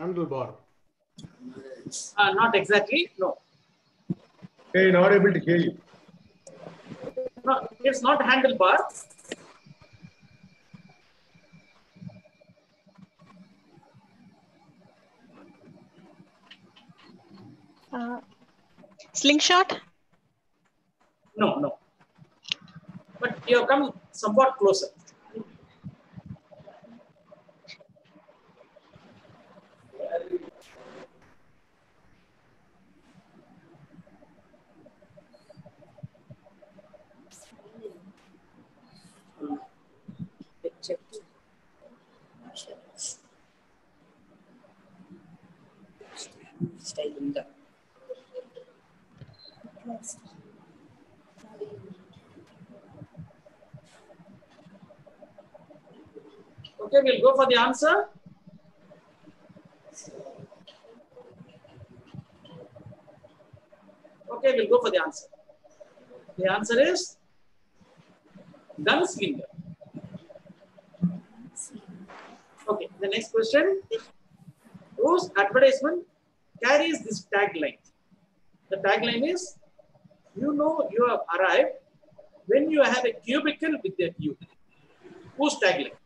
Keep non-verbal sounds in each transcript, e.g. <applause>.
Handlebar. Uh, not exactly. No. Hey, not able to hear you. No, it's not handlebar. Uh, slingshot? No, no. But you have come somewhat closer. Okay, we'll go for the answer. Okay, we'll go for the answer. The answer is gunslinger. Okay, the next question. Whose advertisement carries this tagline? The tagline is, you know you have arrived when you have a cubicle with a view. Whose tagline?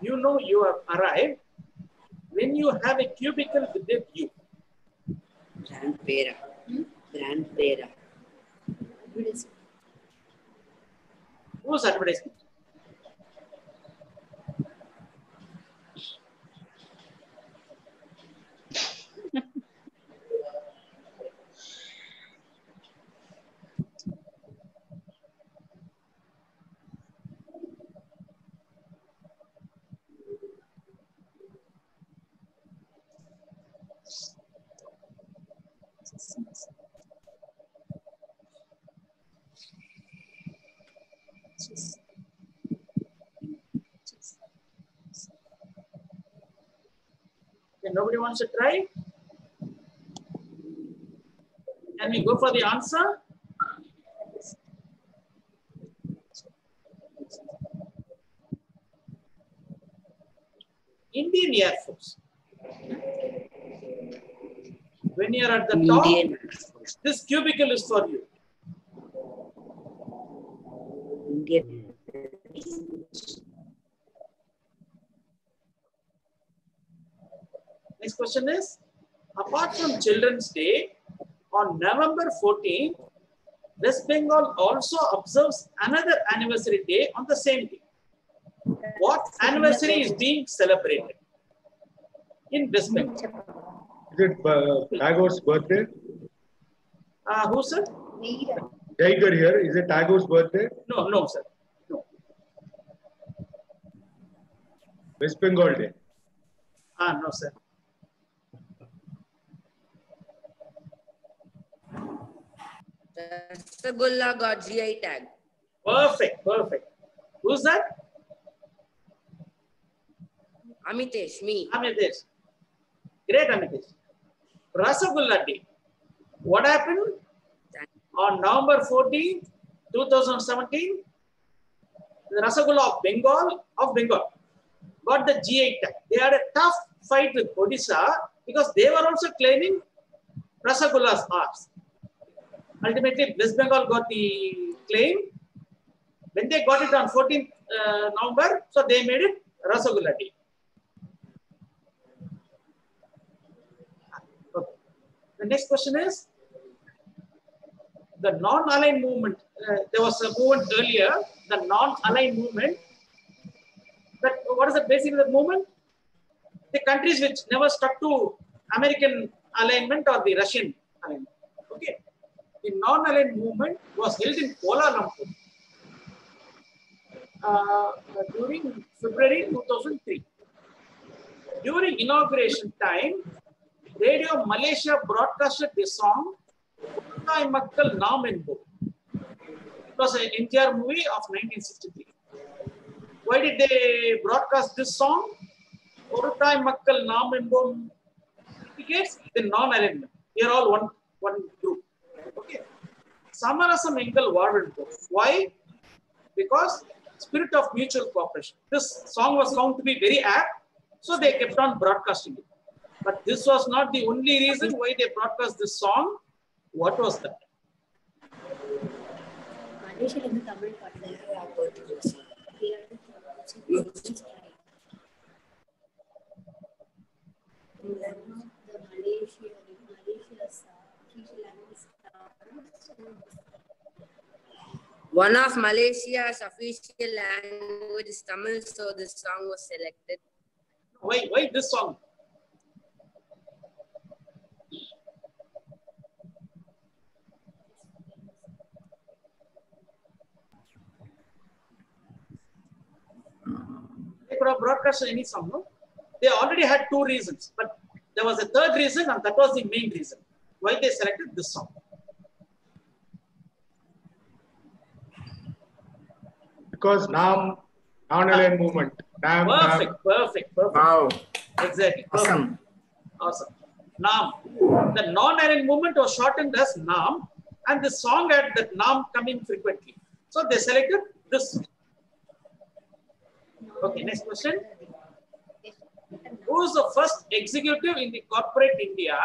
You know you have arrived when you have a cubicle with a view. Brand Vera. Brand hmm? Vera. Whose advertisement? Okay, nobody wants to try? Can we go for the answer? Indian Air When you're at the top, this cubicle is for you. Indian. Next question is, apart from Children's Day, on November 14th, West Bengal also observes another anniversary day on the same day. What anniversary is being celebrated in West Bengal? Is it uh, Tagore's birthday? Uh, who, sir? Tiger here. Is it Tagore's birthday? No, no, sir. No. West Bengal Day. Ah, no, sir. Rasagulla got GI tag. Perfect, perfect. Who's that? Amitesh, me. Amitesh. Great, Amitesh. Rasagulla Day. What happened on November 14, 2017? The Rasagulla of Bengal of Bengal got the GI tag. They had a tough fight with Odisha because they were also claiming Rasagulla's ours. Ultimately, West Bengal got the claim. When they got it on 14th uh, November, so they made it Rasagulla Day. The next question is the non-aligned movement. Uh, there was a movement earlier, the non-aligned movement. That what is the basic of the movement? The countries which never stuck to American alignment or the Russian alignment. Okay. The non-aligned movement was held in Kuala Lumpur uh, during February 2003. During inauguration time, Radio Malaysia broadcasted the song Urutai Makkal Naam Enbo. It was an NTR movie of 1963. Why did they broadcast this song? Urutai Makkal Naam Enbo indicates the non-alignment. We are all one, one group. Okay. Samarasam Engal Varvadbo. Why? Because spirit of mutual cooperation. This song was found to be very apt So they kept on broadcasting it. But this was not the only reason why they broadcast this song. What was that? One of Malaysia's official language is Tamil, so this song was selected. Wait, wait, this song? Could have broadcasted any song, no? They already had two reasons, but there was a third reason, and that was the main reason why they selected this song. Because Nam, non-aligned movement. Nam, Nam. Perfect, perfect, perfect. Wow. Exactly. perfect. Awesome. Awesome. Nam. The non-aligned movement was shortened as Nam, and the song had that Nam coming frequently. So they selected this. Okay, next question. Who is the first executive in the corporate India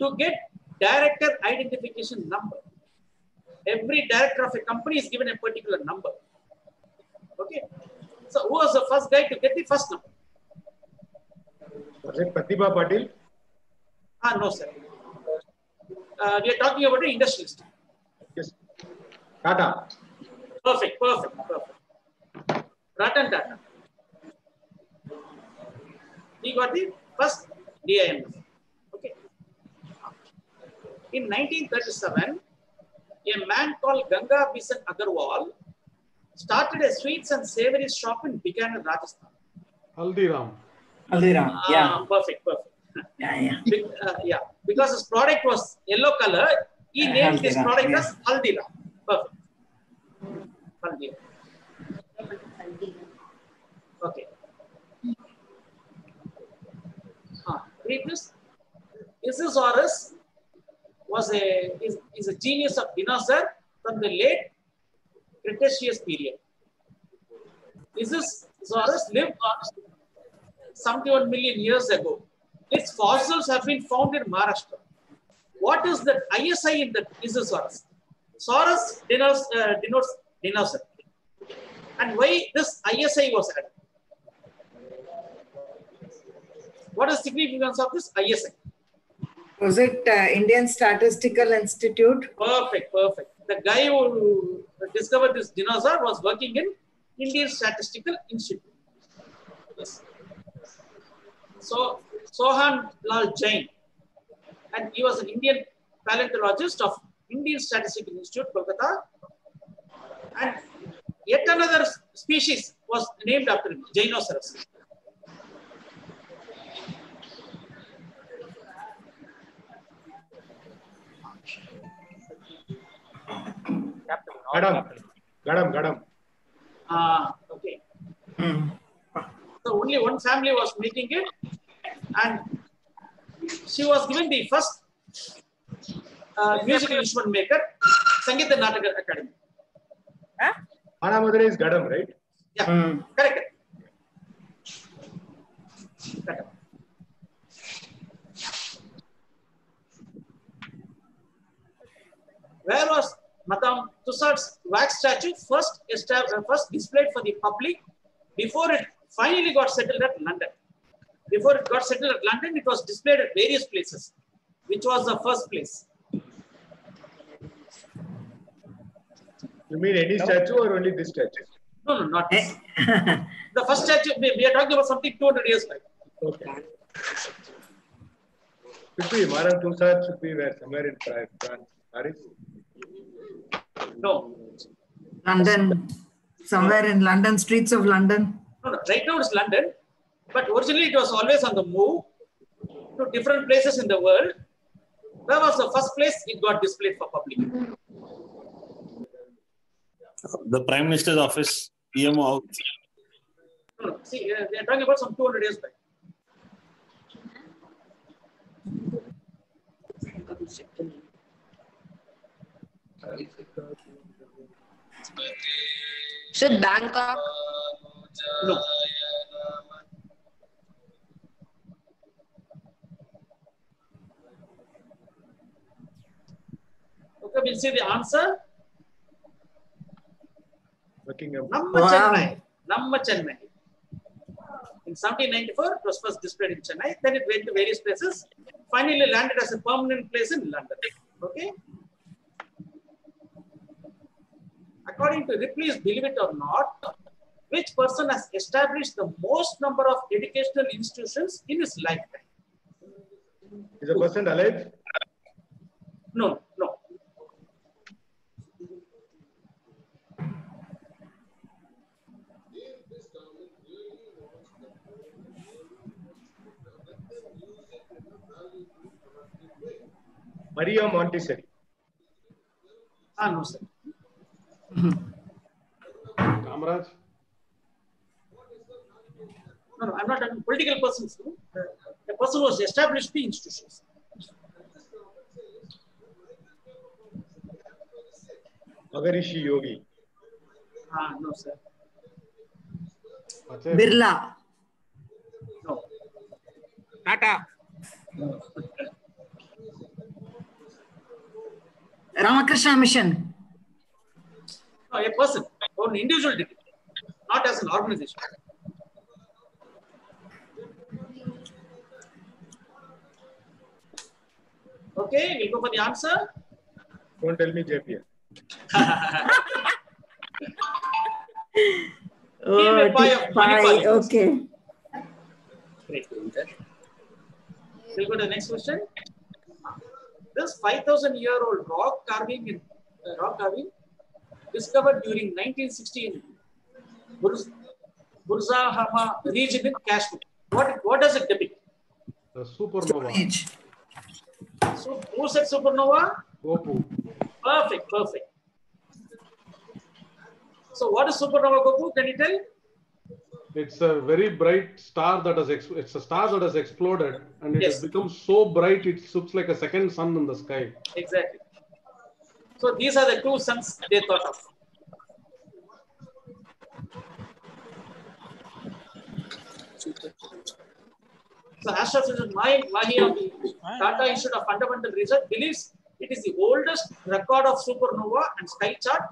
to get director identification number? Every director of a company is given a particular number. Okay. So who was the first guy to get the first number? Was it Pratibha Patil? Ah, no, sir. Uh, we are talking about an industrialist. Yes. Tata. Perfect, perfect, perfect. Ratan Tata. He got the first DIN. Okay. In 1937, a man called Ganga Bishan Agarwal started a sweets and savory shop in Bikaner, Rajasthan. Haldiram. Haldiram. Ah, Yeah. perfect, perfect. Yeah, yeah. Be- uh, yeah, because his product was yellow color, he Uh, named his Haldiram, product yeah. as Haldiram. Perfect. Haldiram. Okay. Huh. Read this. Was a is, is a genus of dinosaur from the late Cretaceous period. Isisaurus lived on 71 million years ago. Its fossils have been found in Maharashtra. What is the ISI in the Isisaurus? Saurus denotes, uh, denotes dinosaur. And why this ISI was added? What is the significance of this ISI? Was it uh, Indian Statistical Institute? Perfect, perfect. The guy who discovered this dinosaur was working in Indian Statistical Institute. Yes. So, Sohan Lal Jain, and he was an Indian paleontologist of Indian Statistical Institute, Kolkata. And yet another species was named after him, Jainosaurus. Ghatam. Ghatam, Ghatam. Ah, okay. Hmm. So only one family was making it, and she was given the first uh, musical instrument maker, Sangeeta Nataka Academy. Anamadure is Ghatam, right? Yeah, Hmm. correct. correct. Where was Madame Tussauds wax statue first estab- uh, first displayed for the public before it finally got settled at London? Before it got settled at London, it was displayed at various places. Which was the first place? You mean any statue or only this statue? No, no, not this. <laughs> The first statue, we we are talking about something 200 years back. Okay. Should be Maran Tussauds should be where somewhere in France, Paris. No, London, somewhere in London, streets of London. no, no. Right now it's London, but originally it was always on the move to different places in the world. Where was the first place it got displayed for public? the Prime Minister's office, PMO house. No, no. See, uh, we are talking about some 200 years back. Should Bangkok? No. Okay, we'll see the answer. Buckingham. Namma Wow. Chennai. Namma Chennai. In 1794, it was first displayed in Chennai. Then it went to various places. Finally landed as a permanent place in London. Okay. According to Ripley's Believe It or Not, which person has established the most number of educational institutions in his lifetime? Is the person alive? No, Maria Montessori. Ah, no, sir. Kamaraj? No, no, I'm not talking political persons. No? The person who has established the institutions. Maharishi Yogi. Ah, no, sir. Birla. No. Tata. Ramakrishna Mission. No, a person or an individual did not as an organization. Okay, we'll go for the answer. Don't tell me JPL. <laughs> Oh, pie pie. pie. Okay. Great. We'll go to the next question. This 5,000 year old rock carving in uh, rock carving discovered during 1960 in Burz, Burzahama region in Kashmir. What, what does it depict? The supernova. So, who said supernova? Gopu. Perfect, perfect. So, what is supernova, Goku? Can you tell? It's a very bright star that has ex- it's a star that has exploded and it Yes. has become so bright it looks like a second sun in the sky. Exactly. So, these are the two suns they thought of. So, Astrophysics Mai Mahi of the Tata Institute of Fundamental Research believes it is the oldest record of supernova and sky chart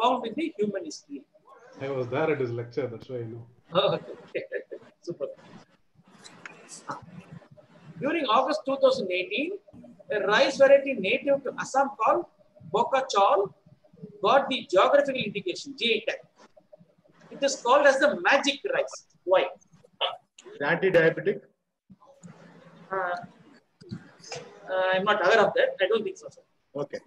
found in the human history. I was there at his lecture, that's why I know. <laughs> Okay. Super. During August 2018, a rice variety native to Assam called Boka Chol got the geographical indication GI tag. It is called as the magic rice. Why? Anti-diabetic. Uh, uh, I'm not aware of that. I don't think so. Sir. Okay.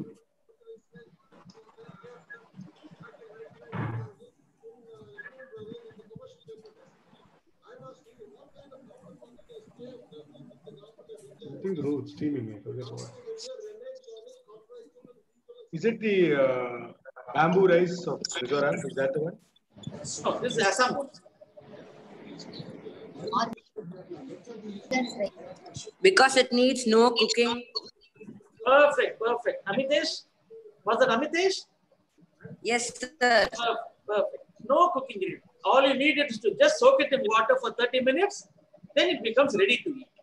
Think the road steaming. I forget what. Is it the uh, bamboo rice of Mizoram? Is that the one? No, this is Assam. Because it needs no cooking. Perfect, perfect. Amitesh? Was that Amitesh? Yes, sir. Perfect, perfect. No cooking ingredient. All you need is to just soak it in water for 30 minutes, then it becomes ready to eat.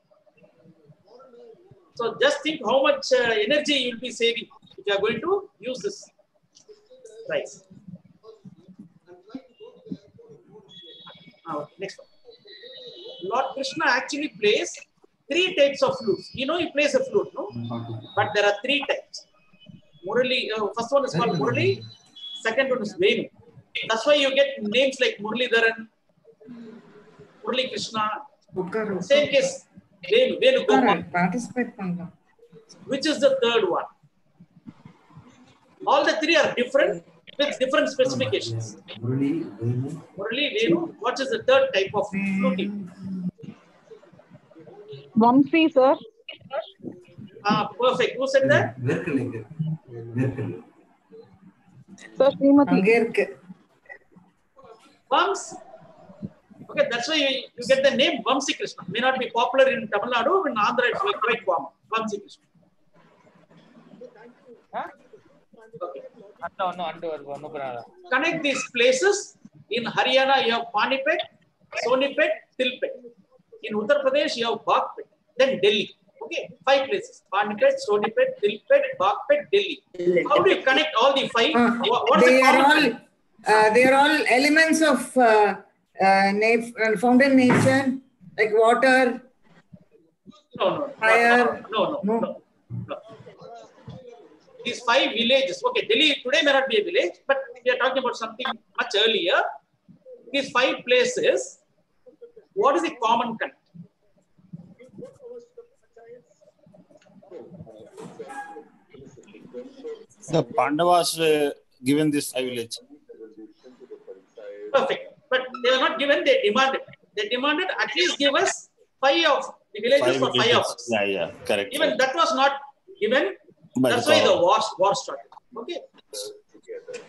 So just think how much uh, energy you'll be saving if you are going to use this rice. Okay, next one. Lord Krishna actually plays three types of flutes. You know he plays a flute, no? But there are three types. Murali, uh, first one is called Murali, second one is Venu. That's why you get names like Muralidharan, Murali Krishna. Same case, Venu, Venu Gopal. Participate பண்ணலாம் Which is the third one? All the three are different with different specifications. Murali, Venu, what is the third type of fluting? Vamsi, sir. Ah, perfect. Who said that? Sir, Srimati. அங்கே இருக்கு Vams. Okay, that's why you, you get the name Vamsi Krishna. May not be popular in Tamil Nadu, in Andhra it's like quite common. Vamsi Krishna. thank Huh? Okay. No, no, no, no, no. Connect these places. In Haryana, you have Panipet, Sonipet, Tilpet. In Uttar Pradesh, you have Bagpet. Then Delhi. Okay, five places. Panipet, Sonipet, Tilpet, Bagpet, Delhi. How do you connect all the five? Uh, what, what's they the are all, uh, they are all elements of... Uh, uh, na- uh, found in nature, like water. No, no, Fire. no, no, no, no, no. These five villages. Okay, Delhi today may not be a village, but we are talking about something much earlier. These five places. What is the common connect? The Pandavas were given this village. Perfect. But they were not given, they demanded. They demanded at least give us five of the villages for five of us. Yeah, yeah, correct. Even that was not given. By That's why the war, war started. Okay.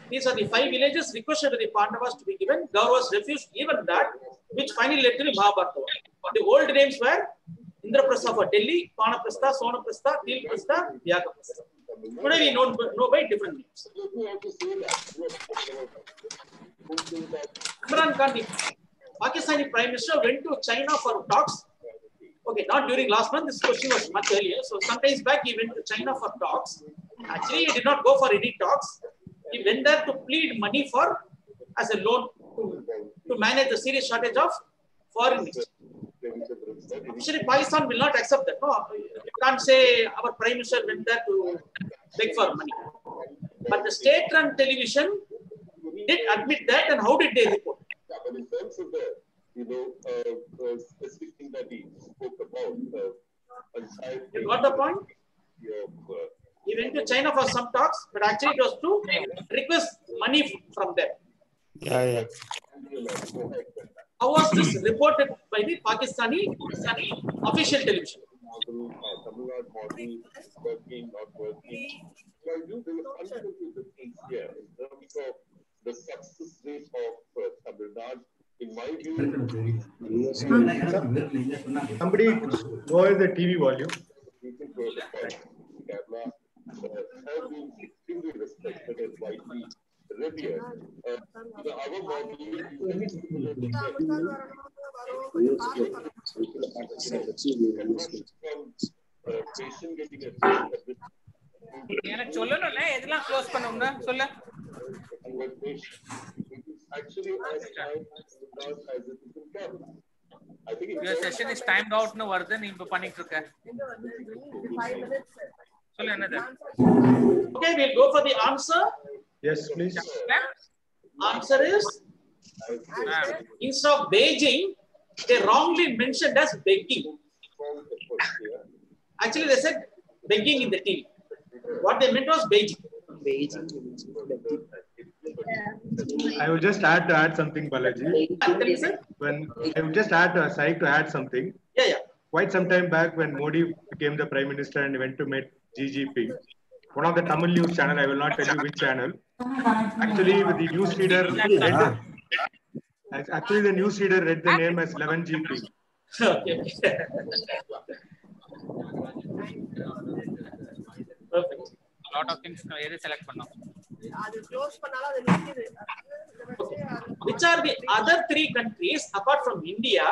These are the five villages requested by the Pandavas to be given. Kauravas refused even that, which finally led to the Mahabharata. The old names were Indraprastha for Delhi, Panaprastha, Sonaprastha, Tilprastha, Vyagaprastha. Today we know, know by different names. Imran Khan, Pakistani Prime Minister, went to China for talks. Okay, not during last month. This question was much earlier. So sometimes back he went to China for talks. Actually, he did not go for any talks. He went there to plead money for as a loan to, to manage the serious shortage of foreign exchange. Actually, Pakistan will not accept that. No, you can't say our prime minister went there to beg for money. But the state-run television did admit that, and how did they report? But in terms of the, you know, uh, uh, specific thing that he spoke about, uh, You got the point? of, uh, He went to China for some talks, but actually it was to request money from them. Yeah, yeah. How was this reported by the Pakistani, Pakistani official television? Model, Tamil model, working, not working. So I do there difference here in terms of the success rate of uh. In my view, Somebody lower the TV volume. Kerala uh, been extremely respected and widely revered. Uh, you know, our model uh, patient getting a எனக்கு சொல்லணும்ல எதெல்லாம் close பண்ணுங்க சொல்லு and when patient it is actually as time not as it is in Kerala. I think your session is timed அவுட்னு வருது நீ இப்ப பண்ணிட்டு இருக்க சொல்லு என்னது Okay, we'll go for the answer. Yes, please. Answer is instead of Beijing, they wrongly mentioned as begging. Actually, they said begging in the team. What they meant was Beijing. I will just add to add something, Balaji. Tell me, sir. When I will just add uh, to Saik to add something. Yeah, yeah. Quite some time back, when Modi became the prime minister and went to meet GGP, one of the Tamil news channel, I will not tell you which channel. Actually, with the news reader, read the, actually the news reader read the name as 11GP. Okay. Perfect. Lot of things எது select பண்ணோம் Which are the other three countries apart from India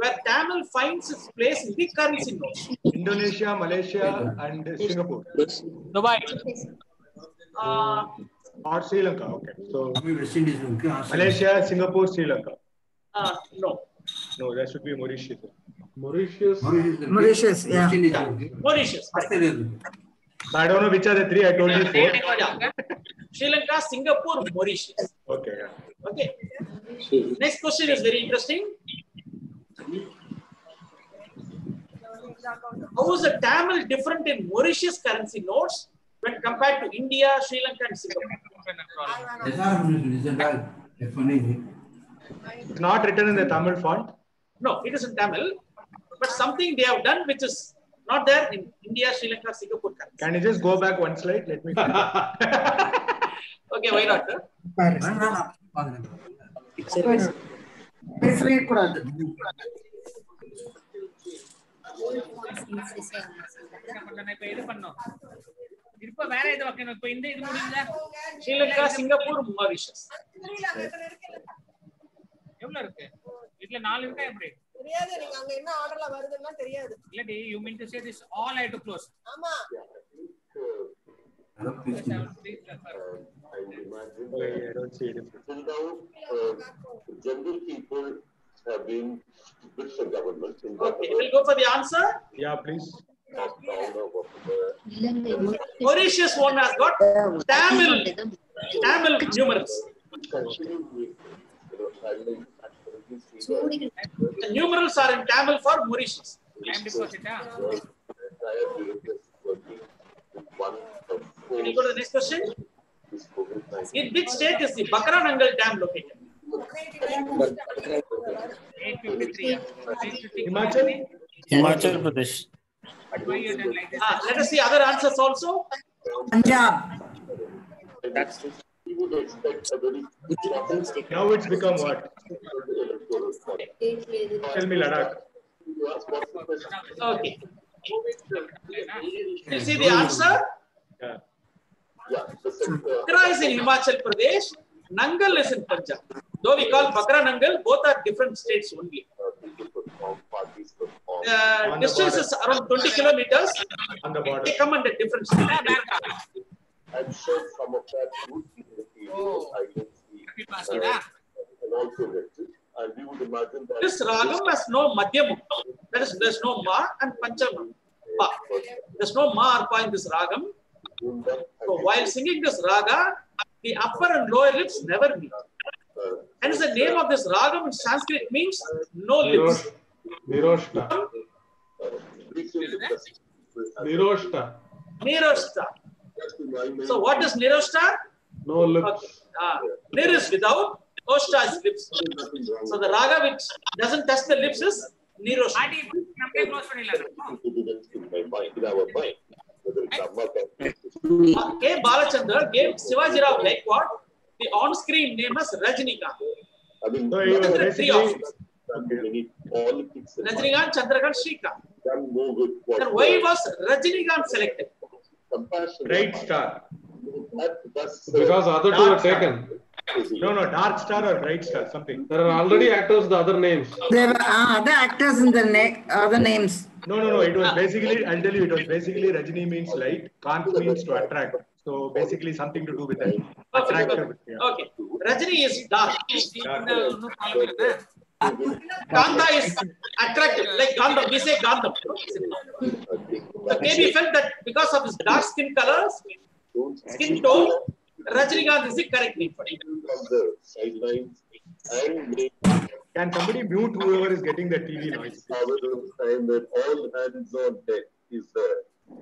where Tamil finds its place in the currency notes? Indonesia, Malaysia, and Singapore. Dubai. Uh, or Sri Lanka. Okay. So Malaysia, Singapore, Sri Lanka. Uh, no. No, that should be Mauritius. Mauritius. Mauritius. Mauritius. Yeah. Mauritius. I don't know which are the three. I told you four. Sri Lanka, Singapore, Mauritius. Okay. Okay. Next question is very interesting. How is the Tamil different in Mauritius currency notes when compared to India, Sri Lanka, and Singapore? It's not written in the Tamil font. No, it is in Tamil, but something they have done which is not there in India, Sri Lanka, Singapore currency. Can you just go back one slide? Let me. <laughs> Okay, why not? huh? இது பண்ணோம் இப்ப வேற இது இப்ப இந்த Singapore Mauritius எவ்வளவு இருக்கு? இதுல நாலு இருக்கா எப்படி? தெரியாது நீங்க அங்க என்ன ஆர்டர்ல வருதுன்னா தெரியாது. இல்ல do you mean to say this all I to close ஆமா. I imagine have been with the government in Okay, we'll go for the answer. Yeah, please. Mauritius one has got Tamil, Tamil numerals. The numerals are in Tamil for Mauritius. ah Can you go to the next question? In which state is the Bakranangal Dam located? 853 Himachal? Himachal Pradesh. Ah, let us see other answers also. Punjab. We would expect a very Now it's become what? Tell me Ladakh. Okay. You see the answer? Yeah. Yeah, the is in Himachal Pradesh, Nangal is in Punjab. Though we call Bhakra Nangal, both are different states only. Uh, distance is around 20 kilometers. On the border. They come under different states. I'm sure some of that would be the previous uh, and also listed. And we would imagine that. This ragam has no madhyam. That is, there's no ma and pancham pa. There's no ma or pa in this ragam. So while singing this raga, the upper and lower lips never meet. And is the name of this ragam in Sanskrit means no lips. Niroshta. Niroshta. Niroshta. So what is Niroshta? No lips. Uh, nir is without, oshta is lips. So the raga which doesn't touch the lips is Niroshta. Okay, Balachander gave Shivaji Rao like what? The on-screen name as Rajnikant. I mean, So he was There are three options. many Rajnikant, Chandrakant, Shrikant. done more with what Then why was Rajnikant selected? compassion. Bright Star. Because other two are Dark Star. taken. No, no, Dark Star or Bright Star, something. There are already actors, the other names. There were uh, other actors in the neck, other names. No, no, no. It was basically, I'll tell you, it was basically Rajini means light, Kant means to attract. So basically something to do with that. Attractive. Rajini is dark. Gandha is attractive, like Gandham. We say Gandham. So maybe felt that because of his dark skin colors, skin tone, Rajinikanth is the correct name for him. Can somebody mute whoever is getting the TV noise? Time that all hands on deck is the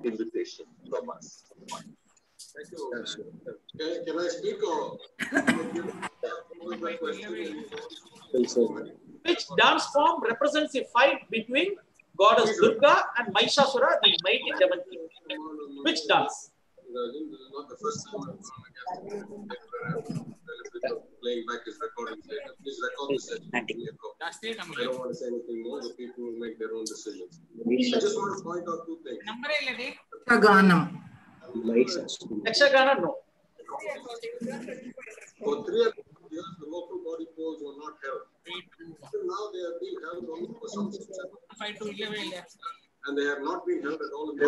invitation from us. Can, can Which dance form represents the fight between goddess Durga and Mahishasura, the mighty demon king? Which dance? Playing back his recordings later. Please record the Number I don't want to say anything more. The people will make their own decisions. I just want to point out two things. Paganam license. No? For three years, the local body polls were not held. Until now, they held only for some And they have not been held at all in the.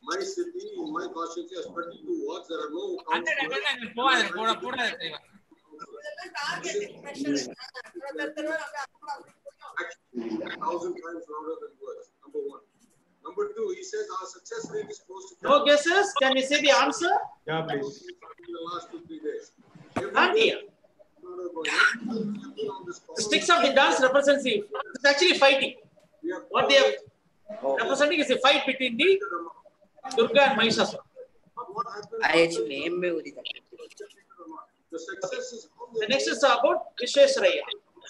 My city, in my constituency, has 22 wards. There are no. Actually, a thousand times louder than words. Number one. Number two, he says our success rate is close to. No guesses. Can you say the answer? Yeah, please. In the last two three days. Dandiya. The sticks of the dance represents the. It's actually fighting. What they are oh. representing is a fight between the Durga and Mahisha. I Mahishasura. The success is. The next is about Vishesh Raya.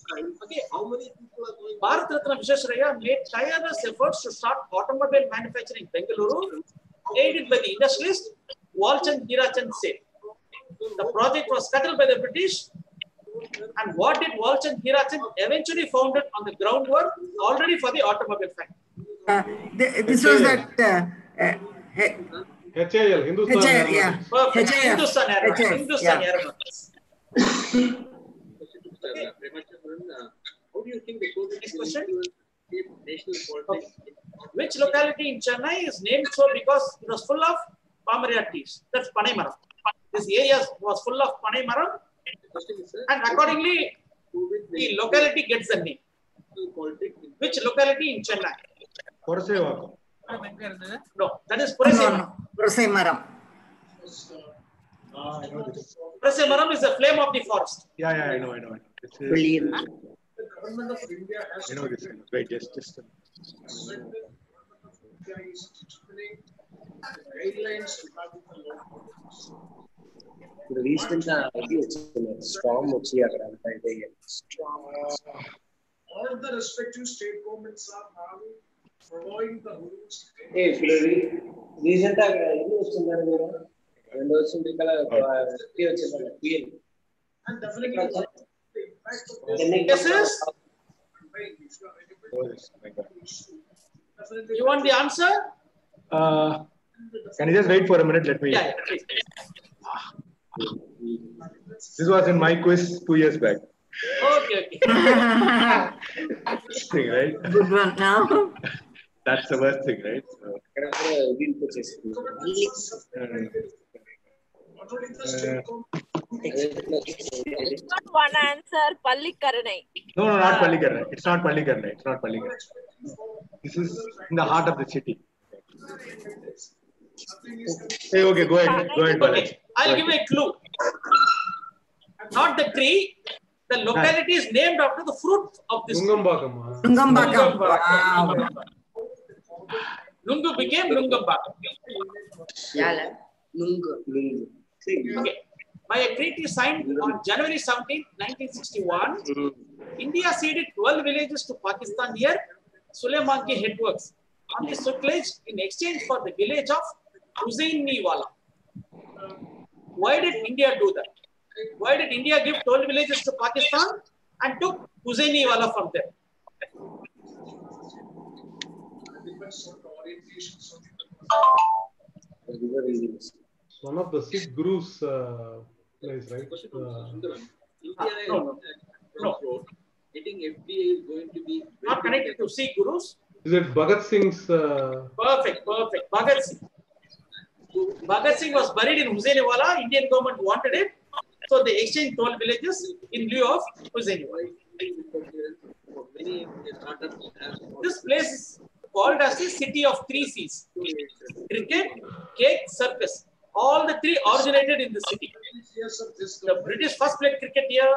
Vishwesvaraya. Okay. how many people are going Bharat Ratna Vishwesvaraya made tireless efforts to start automobile manufacturing in Bengaluru, aided by the industrialist Walchand Hirachand Seth. The project was scuttled by the British. And what did Walchand Hirachand eventually founded on the groundwork already for the automobile factory? Uh, th- this was that. Uh, uh, HAL, Hindustan HAL, Aeronautics. yeah. Perfect. HAF. Hindustan Aeronautics. HAF, Hindustan yeah. Aeronautics. How do you think the COVID Next question. became national politics? Which locality in Chennai is named so because it was full of Palmyra trees? That's Panaymaram. This area was full of Panaymaram, and accordingly, the locality gets the name. Which locality in Chennai? Porasevakam. No, that is No, Purasemaram. no. Prosemaram. Ah, I know this. Is the flame of the forest. Yeah, yeah, I know, I know. I know. It's, uh, Brilliant. The government of India has I know this. I know. Wait, just, just. a- is determining the guidelines to have the law. Recent ఇది వచ్చింది storm వచ్చి అక్కడ అంతా ఇదే All the respective state governments are now following the rules. ఏ ఇప్పుడు recent అక్కడ ఇది వస్తున్నారు మీరు రెండు వచ్చింది ఇక్కడ ఇది వచ్చింది PL And definitely Guesses? You want the answer? Uh, can you just wait for a minute? Let me. Yeah, This was in my quiz two years back. Okay, okay. thing, right? <laughs> Good one now. That's the worst thing, right? So, uh, It's not one answer, Pallikarnai. No, no, not Pallikarnai. It's not Pallikarnai. It's not Pallikarnai. This is in the heart of the city. Hey, okay, go ahead. Go ahead, Balaji. Okay. I'll give a clue. Not the tree. The locality is named after the fruit of this. Nungambakam. Nungambakam. Nungu became Nungambakam. Yala. Nungu. Nungu. Okay. By a treaty signed on January 17, 1961, India ceded 12 villages to Pakistan near Suleimanki headworks on the Sutlej in exchange for the village of Husainiwala. Why did India do that? Why did India give 12 villages to Pakistan and took Husainiwala from them? One of the Sikh gurus uh, place, right? Uh, India no, no. no. Getting FDI is going to be Not connected to Sikh gurus. is it Bhagat Singh's? Uh, Perfect, perfect. Bhagat Singh. Bhagat Singh was buried in Husainiwala. Indian government wanted it. So they exchanged 12 villages in lieu of Husainiwala. many startups have This place is called as the city of three C's. Cricket, cake, circus. All the three originated in the city. years of The British first played cricket here.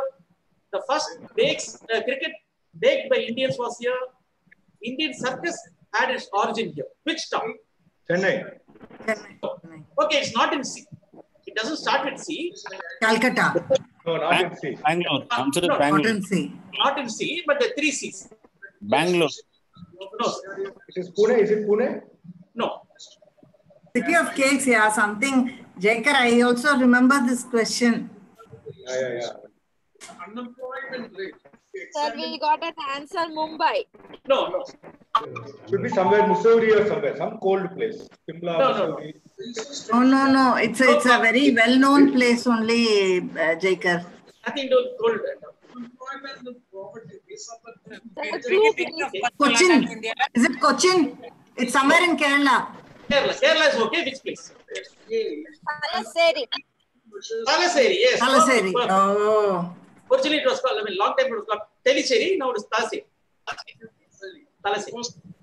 The first bakes, uh, cricket baked by Indians was here. Indian circus had its origin here. Which town? Chennai. Okay, it's not in C. It doesn't start with C. Calcutta. No, not in C. Bangalore. Answer is No, Bangalore. Cotton sea. Not in C, but the three C's. Bangalore. No, It is Pune. Is it Pune? no. City of cakes, yeah, something. Jaikar, I also remember this question. Yeah, yeah, yeah. unemployment rate. Sir, we got an answer Mumbai. No, no. Should be somewhere Mussoorie or somewhere, some cold place. Simla, No, no, no. Oh, no, no. It's a, it's a very well-known place only, uh, Jaikar. Nothing to hold. Employment and poverty. These are the Sir, clue please. Cochin. Is it Cochin? It's somewhere in Kerala. Kerala. Kerala is okay. Which place? Palaseri. Talaseri. Yes. Perfect. Oh. Originally it was called, I mean, long time it was called Teliseri. Now it is Talaseri. Talaseri.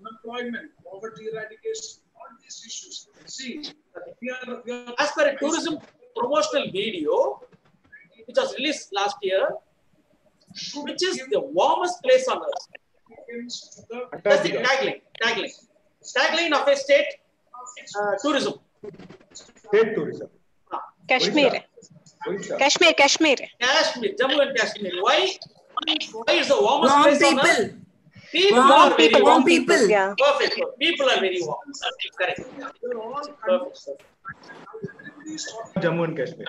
Unemployment, poverty eradication, all these issues. See, we are, we are As per a tourism promotional video, which was released last year, which is the warmest place on earth. That's the tagline. Tagline. Tagline of a state uh, tourism. State tourism. Kashmir. Odisha. Kashmir, Kashmir. Kashmir, Jammu and Kashmir. Why? Why is the warmest Warm place on people. earth? People Warm are very people, warm. warm people. Yeah. Perfect. People are very warm. Correct. they're all Perfect. Jammu and Kashmir.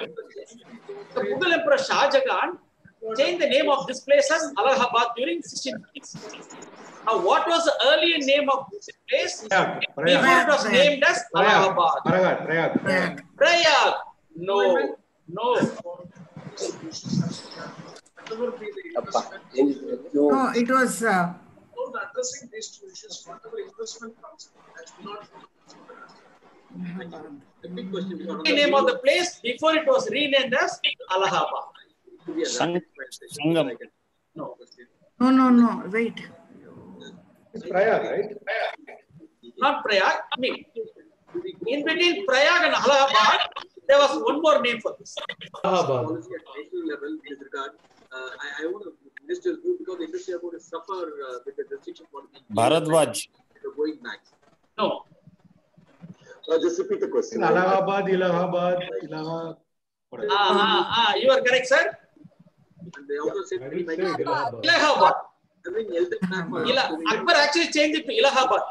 The Mughal Emperor Shah Jahan changed the name of this place as Allahabad during 1650s. Now, what was the earlier name of this place? Prayag. Before Prayag. it was named as Prayag. Allahabad. Prayag. Prayag. Yeah. Prayag. No, no. whatever be the investment, No, it was, uh, the addressing these two issues, whatever investment comes, that's not. The big question. The name of the place before it was renamed as Allahabad. Sang- Sangam. No. no, no, wait. It's Prayag, right? Not Prayag. I mean, in between Prayag and Allahabad, there was one more name for this. Policy at national level in regard, uh, I, I want to minister's view because the industry are going to suffer uh, with the restriction policy. Bharadwaj. Going back. No. Uh, just repeat the question. Allahabad, Allahabad, Allahabad. Ah, ah, ah, you are correct, sir. They also said. I didn't say Allahabad. Allahabad. Having elder back Akbar actually changed it to Allahabad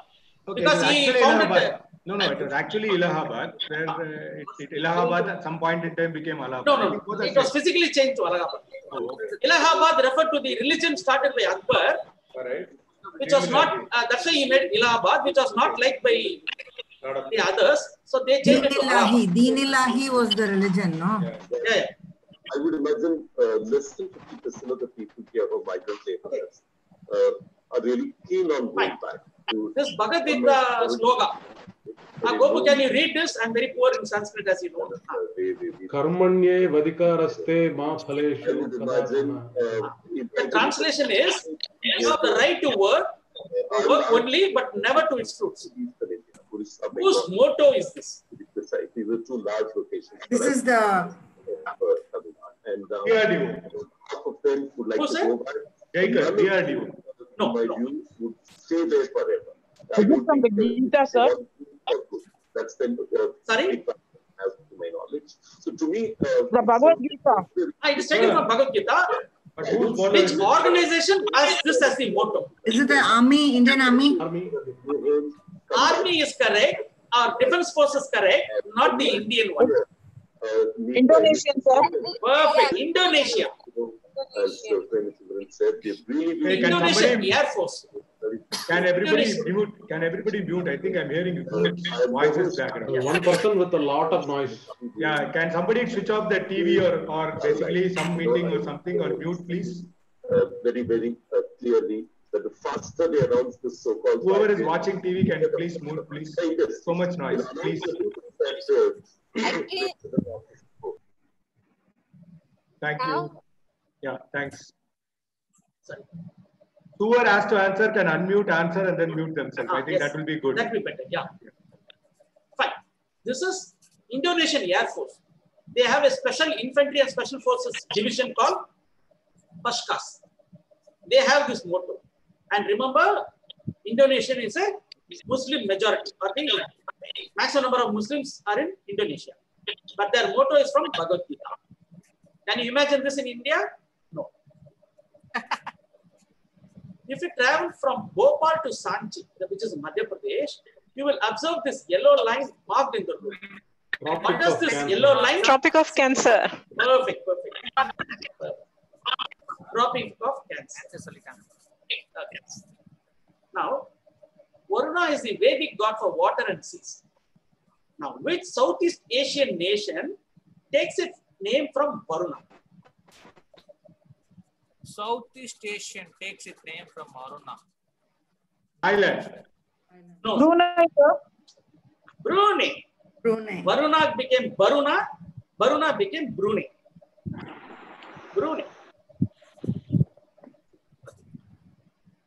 Okay, because he found it. No, no, it was actually Allahabad, where uh, it, it, Allahabad at some point in time became Allahabad. No, no, think both It was physically changed to Allahabad. Oh, okay. Allahabad referred to the religion started by Akbar, right. which was not. Uh, that's why he made Allahabad, which was not liked by the others. So they changed it to Dinilahi, Allahabad. Dinilahi was the religion, no? Yeah, yeah. I would imagine uh, less than 50% of the people here who are migrant laborers uh, are really keen on going Fine. back. To this Bhagat the slogan. Gopu, can you read this? I'm very poor in Sanskrit, as you know. Karmanye vadikaraste ma phaleshu. Uh, the translation is, you have the right to work, uh, work only, but never to its fruits. Whose motto is this? Two. This is the uh, And uh, DRDO. half of them would like Who to said? go back. Jaikar, DRDO. No, my no. view, would stay there forever. Is it from the Gita, sir? That's them. Uh, Sorry? As to my knowledge. So to me, uh, The Bhagavad Gita. Ah, it is taken from Bhagavad Gita. But Which organization has this as the motto? is it the army, Indian army? army Army is correct, or defense force is correct, not the Indian one. Uh, Indonesian, sir. Perfect. Indonesia. As Prime Minister said, they really, Hey, can somebody- Air Force. Can everybody mute? Can everybody mute? I think I'm hearing too much voices background. one person with a lot of noise. Yeah, can somebody switch off the TV or, or basically some meeting or something or mute, please? uh, very, very uh, clearly that the faster they announce this so-called. Whoever is watching TV, can you please mute, please? So much noise, please. Actually, Thank you. Yeah, thanks. Sorry. Whoever has to answer can unmute, answer, and then mute themselves. I Ah, think yes. that will be good. That will be better. Yeah. Fine. This is Indonesian Air Force. They have a special infantry and special forces division called Paskhas. They have this motto. And remember, Indonesian is a Muslim majority. Or the maximum number of Muslims are in Indonesia. But their motto is from Bhagavad Gita. Can you imagine this in India? No. <laughs> if you travel from Bhopal to Sanchi, which is Madhya Pradesh, you will observe this yellow line marked in the road. What does this Cancer. yellow line? Tropic of Cancer. Perfect, perfect. Tropic of Cancer. Okay. Now, Varuna is the Vedic god for water and seas. Now, which Southeast Asian nation takes its name from Varuna? Southeast Asian takes its name from Varuna. Island. No, Brunei. Brunei. Brunei. Varuna became Varuna. Varuna became Brunei. Brunei.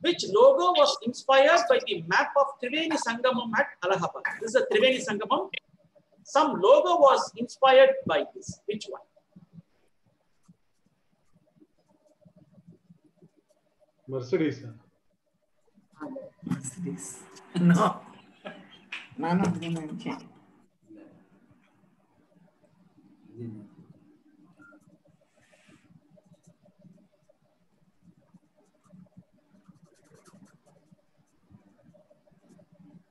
Which logo was inspired by the map of Triveni Sangamam at Allahabad? This is a Triveni Sangamam. Some logo was inspired by this. Which one? Mercedes. Ah, Mercedes. <laughs> No. None of them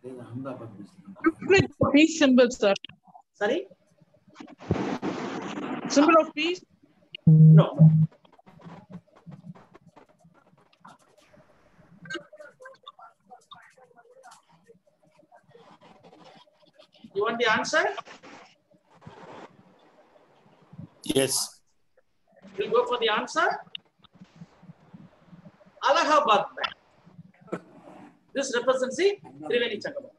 mentioned. Peace symbol, sir. Sorry? Symbol of peace. No. no. You want the answer? Yes. We'll go for the answer. Allahabad Bank. This represents the Triveni Sangamam.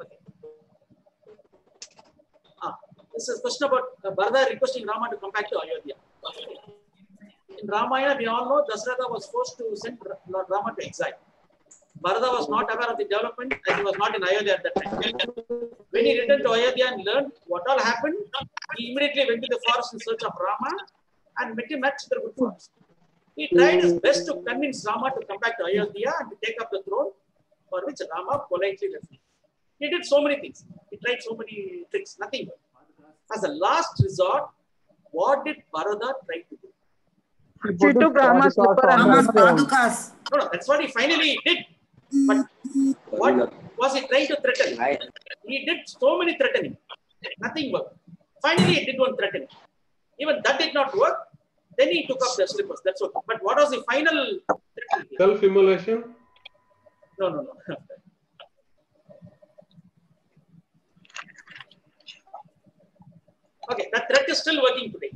Okay. Ah, this is question about uh, Bharata requesting Rama to come back to Ayodhya. In Ramayana, we all know Dasratha was forced to send Lord Rama to exile. Bharata was not aware of the development as he was not in Ayodhya at that time. When he returned to Ayodhya and learned what all happened, he immediately went to the forest in search of Rama and met him at Chitrakoot forest. He tried his best to convince Rama to come back to Ayodhya and to take up the throne, for which Rama politely refused. He did so many things. He tried so many tricks, nothing. Worked. As a last resort, what did Bharata try to do? She took Rama's slipper and Rama's padukas. No, no, that's what he finally did. But what was he trying to threaten? He did so many threatening. Nothing worked. Finally, he did one threatening. Even that did not work. Then he took up the slippers. That's okay. But what was the final? Self-immolation. No, no, no. <laughs> Okay, that threat is still working today.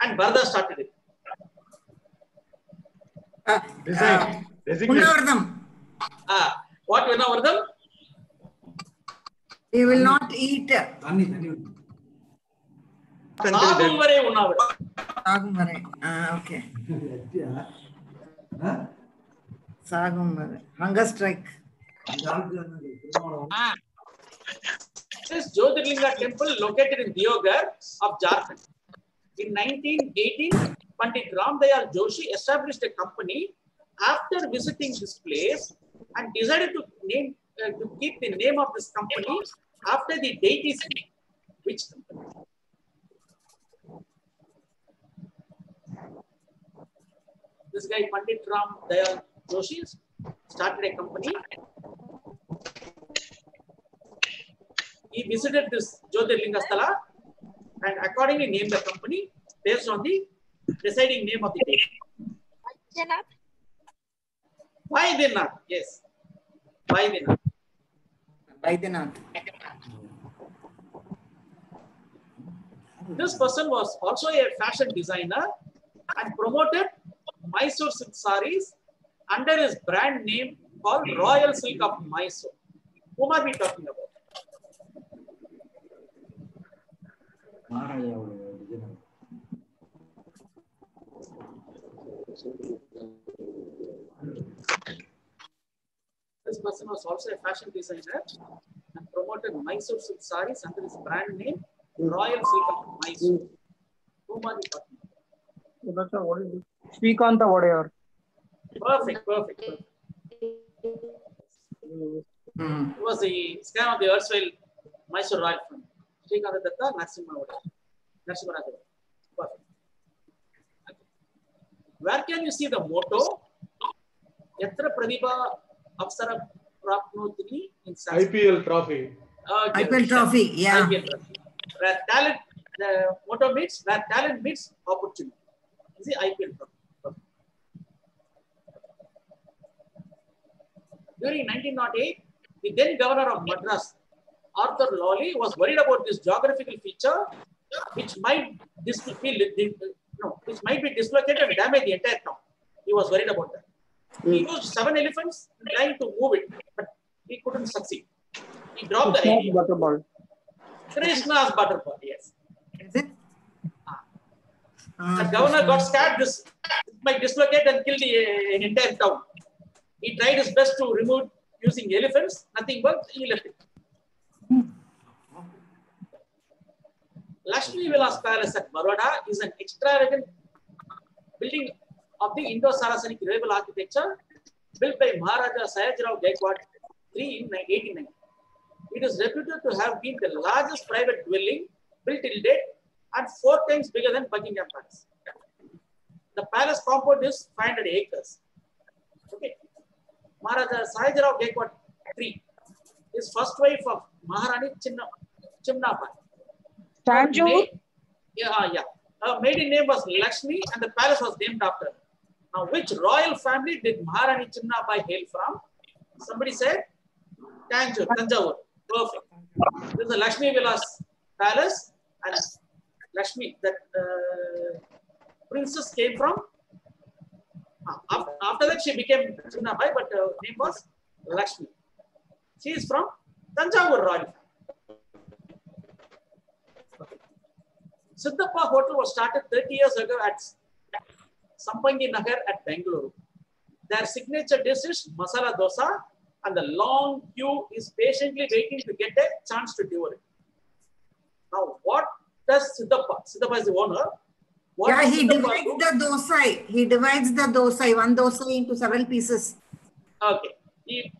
And Bharata started it. Design. Designate. Unnavardham. Ah, what Vinavardhan? He will not eat. சாகும் வரை உண்ணாவிரதம் This Jyotirlinga temple located in Deoghar. of Jharkhand. In 1918, Pandit Ram Dayal Joshi established a company after visiting this place and decided to name uh, to keep the name of this company after the deity's name. Which company? This guy Pandit Ram Dayal Joshi started a company he visited this Jyotirlinga Sthala and accordingly named the company based on the deciding name of the day. Vaidyanath, yes. Vaidyanath. Vaidyanath. This person was also a fashion designer and promoted Mysore silk sarees under his brand name called Royal Silk of Mysore. Whom are we talking about? This person was also a fashion designer and promoted Mysore silk sarees under his brand name Royal Silk of Mysore. Whom are we talking about? Srikanta whatever. Perfect, perfect. perfect. Hmm. It was the scan of the erstwhile Mysore Royal Fund. Srikanta Datta, Narasimha Odaya. Narasimha Raja. Perfect. Okay. Where can you see the motto? Yatra Pratibha Avsara Prapnotini in Sanskrit. IPL trophy. Okay, IPL trophy, yeah. IPL trophy. Where talent, the motto meets, where talent meets opportunity. Is the IPL trophy. During 1908, the then governor of Madras, Arthur Lawley, was worried about this geographical feature, which might dis- be, no, which might be dislocated and damage the entire town. He was worried about that. He hmm. used seven elephants trying to move it, but he couldn't succeed. He dropped the Krishna's idea. butterball. Krishna's butterball, yes. Is it? Ah. Ah, the governor got scared. This might dislocate and kill the uh, entire town. He tried his best to remove using elephants. Nothing worked. He left it. Lakshmi Vilas Palace at Baroda is an extravagant building of the Indo-Saracenic revival architecture built by Maharaja Sayajirao Gaikwad III in 1890. It is reputed to have been the largest private dwelling built till date and four times bigger than Buckingham Palace. The palace compound is 500 acres. Okay. Maharaja Sayajirao Gaikwad III, his first wife of Maharani Chinna, Chimnabai. Tanjore? Yeah, yeah. Her maiden name was Lakshmi and the palace was named after her. Now, which royal family did Maharani Chinnabai hail from? Somebody said Tanjore, Tanjore. Perfect. This is the Lakshmi Vilas Palace and Lakshmi, that uh, princess came from After that, she became Chinnabai, but her name was Lakshmi. She is from Tanjavur Royal. Siddhappa Hotel was started 30 years ago at Sampangi Nagar at Bangalore. Their signature dish is masala dosa, and the long queue is patiently waiting to get a chance to devour it. Now, what does Siddhappa? Siddhappa is the owner. What yeah, he divides the dosai. He divides the dosai, one dosai into several pieces. Okay. He,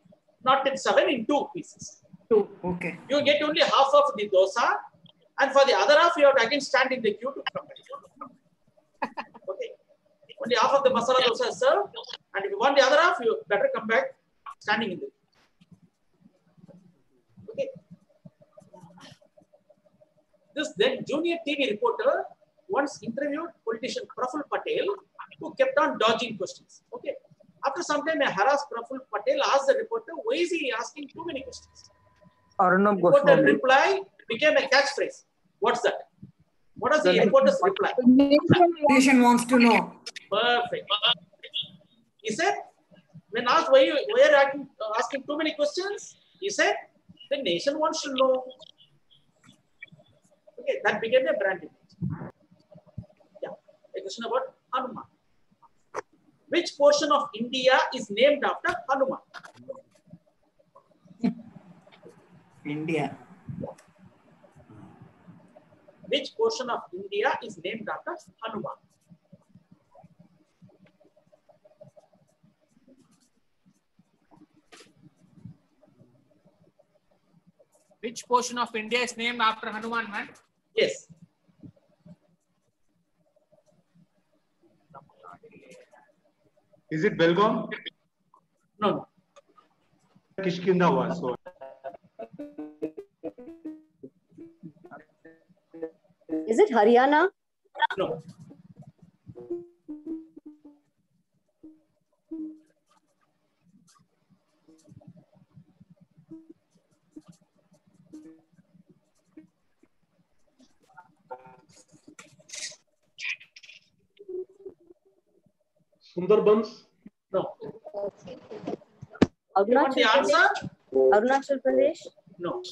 not in seven, in two pieces. Two. Okay. You get only half of the dosa, and for the other half, you have to again stand in the queue to come back. <laughs> Okay. Only half of the masala dosa is served, and if you want the other half, you better come back standing in the queue. Okay. This then junior TV reporter once interviewed politician Praful Patel, who kept on dodging questions. Okay. After some time, a harassed Praful Patel asked the reporter, why is he asking too many questions? Arnab Reporter Goswami. reply became a catchphrase. What's that? What is the The- reporter's reply? Nation wants to know. Perfect. He said, when asked why you why are you asking, uh, asking too many questions, he said, the nation wants to know. Okay, that became a brand image. Yeah, a question about Hanuman. Which portion of India is named after Hanuman? India. Which portion of India is named after Hanuman? Which portion of India is named after Hanuman, man? Yes. Is it Belgaum? No, no. Kishkinda was. So Is it Haryana? No. Sundarbans? No. Arunachal You want the answer? Pradesh? Arunachal Pradesh? No.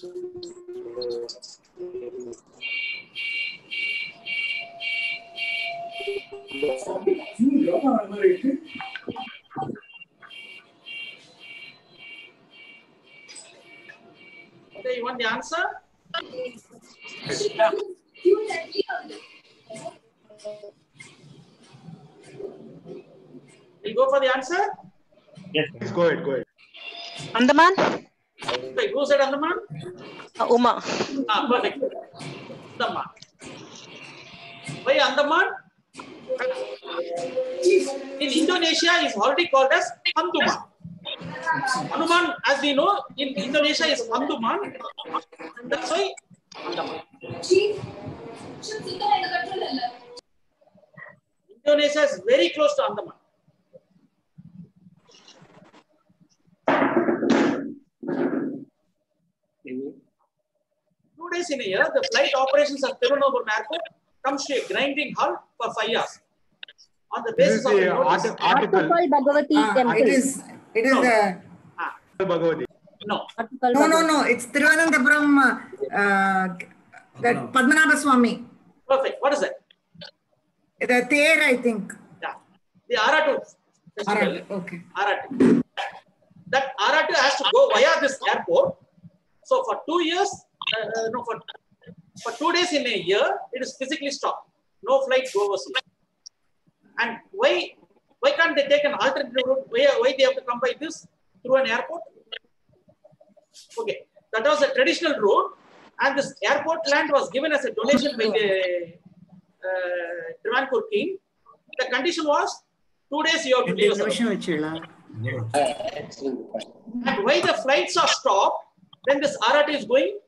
Okay, you want the answer? We'll go for the answer. yes, please go ahead, go ahead. Andaman? Wait, who said Andaman? Uh, Uma. Ah, perfect. Andaman. Why Andaman? In Indonesia is already called as Handuman. Hanuman, as we know, in Indonesia is Handuman. That's why Andaman. Indonesia is very close to Andaman. Two days in a year, the flight operations at Tirunelveli Airport comes to a grinding halt for five years. On the basis is of the the notice, article. Attukal Bhagavati Ah, Temple. it is. It is. Uh, Bhagavati. no, Attukal no, no, Bhagavati. no. It's Thiruvananthapuram. Uh, uh, that Padmanabha Swami. perfect. What is that? The Ther, I think. Yeah. The Aratu. Aratu, okay. Aratu. That Aratu has to go via this airport. So for two years, uh, uh, no, for, for two days in a year, it is physically stopped. No flight go overseas. And why why can't they take an alternative route? Why, why they have to come by this through an airport? Okay, that was a traditional route, and this airport land was given as a donation by the uh, Travancore king. The condition was two days you have to leave us. Television vechilla. And why the flights are stopped, then this RRT is going